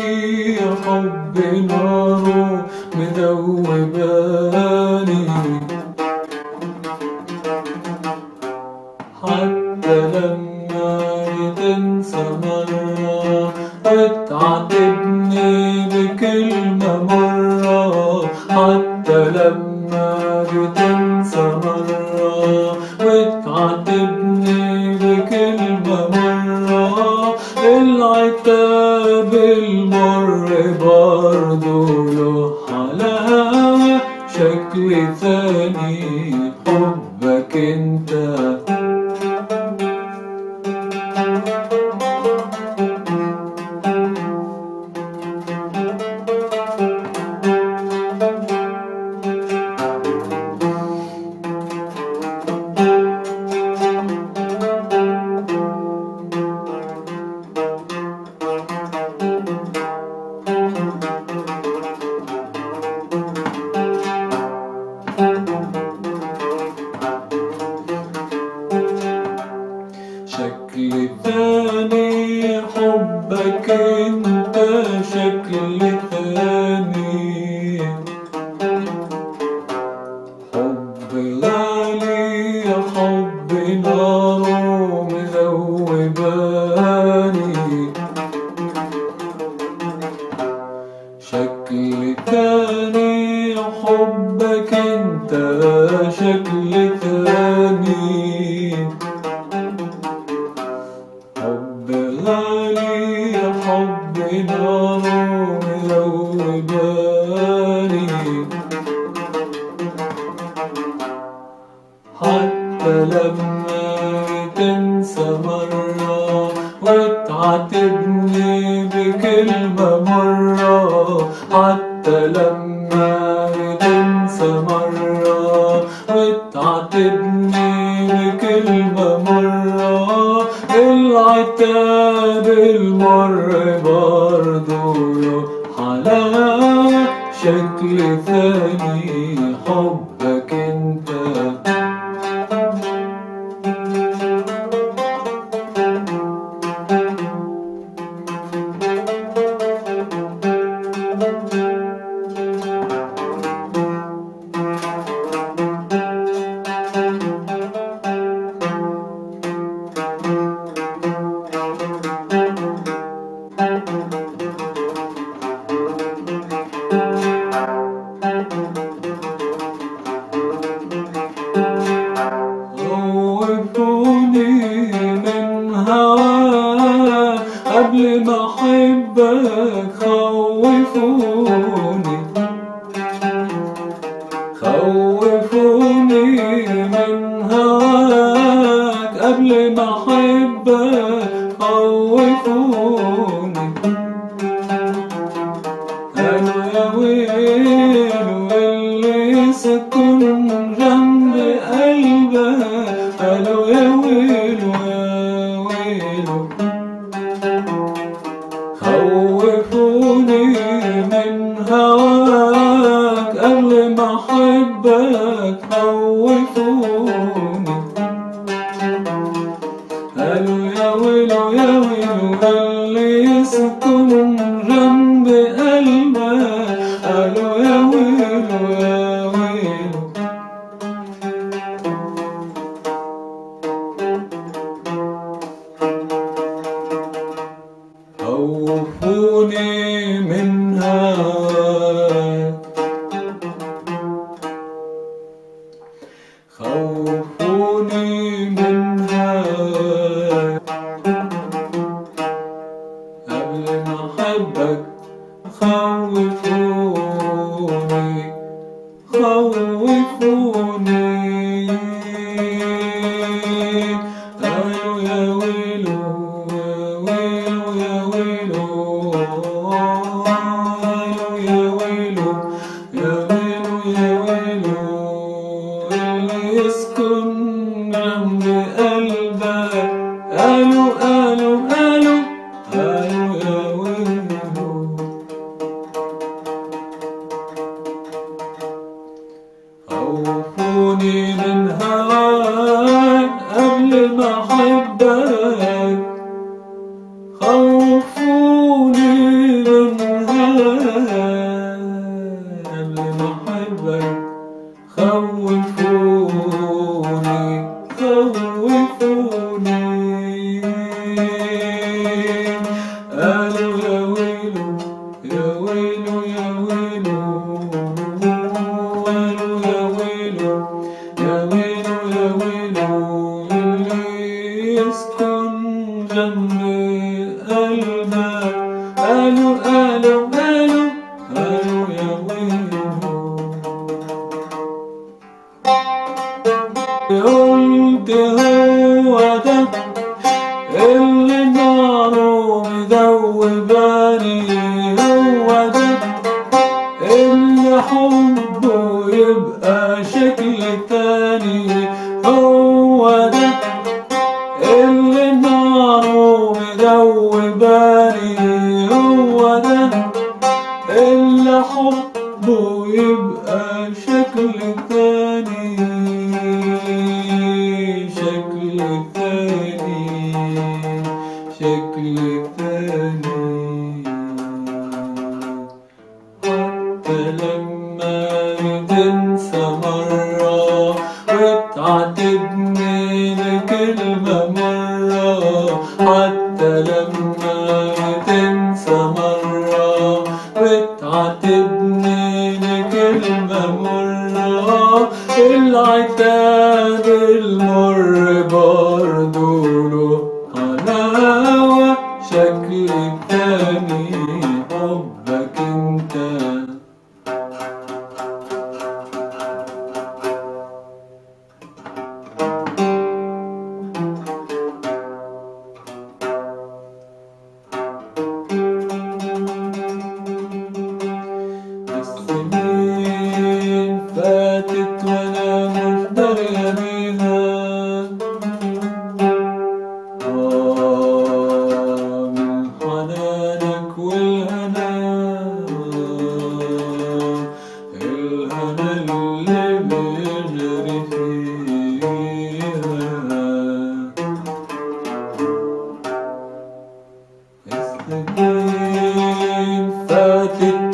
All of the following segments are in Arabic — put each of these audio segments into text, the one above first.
غالي حب ناره مذوباني حتى لما تنسى مرة وتعاتبني بكلمة مرة. حتى لما بتنسى مرة وتعاتبني بكلمة مرة. شكل ثاني حبك. حتى لما تنسى مرة وتعاتبني بكلمة مرة حتى لما تنسى مرة وتعاتبني بكلمة مرة العتاب المر له حلاوة شكل ثاني حبك خوفوني. خوفوني من هواك قبل ما احبك خوفوني. أنا يا ويل واللي يسكن جنب قلبك قالوا يا ويلو المحبة خوفوني من خوفوني خوفوني. أنا يا ويلو يا ويلو. الود هو ده اللي ناره مذوباني هو ده اللي حبه يبقى شكل تاني هو ده اللي ناره مذوباني هو ده اللي حبه يبقى شكل تاني الممرة حتى لما تنسى مرة بتعاتبني لكلمة مرة العتاب المر برضو له حلاوة شكل تاني حبك انت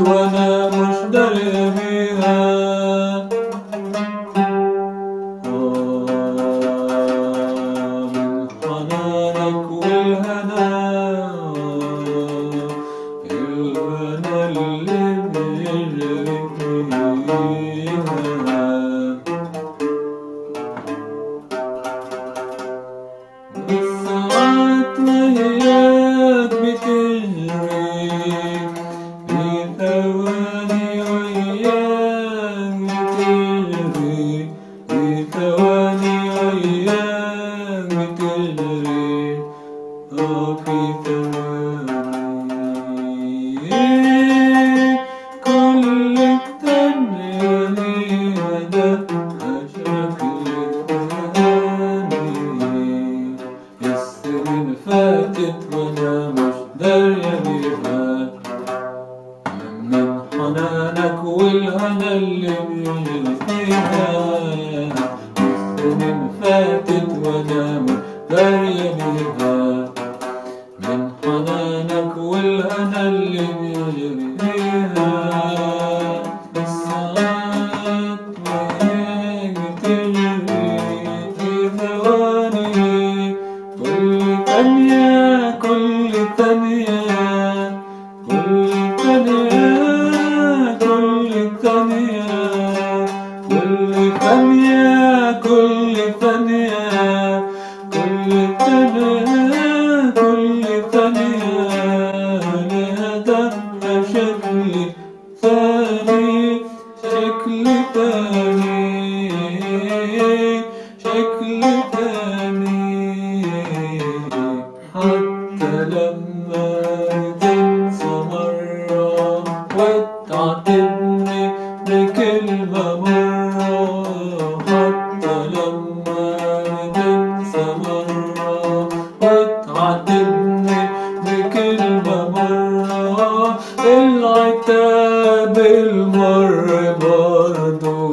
وذا مشدلل بالمر برضو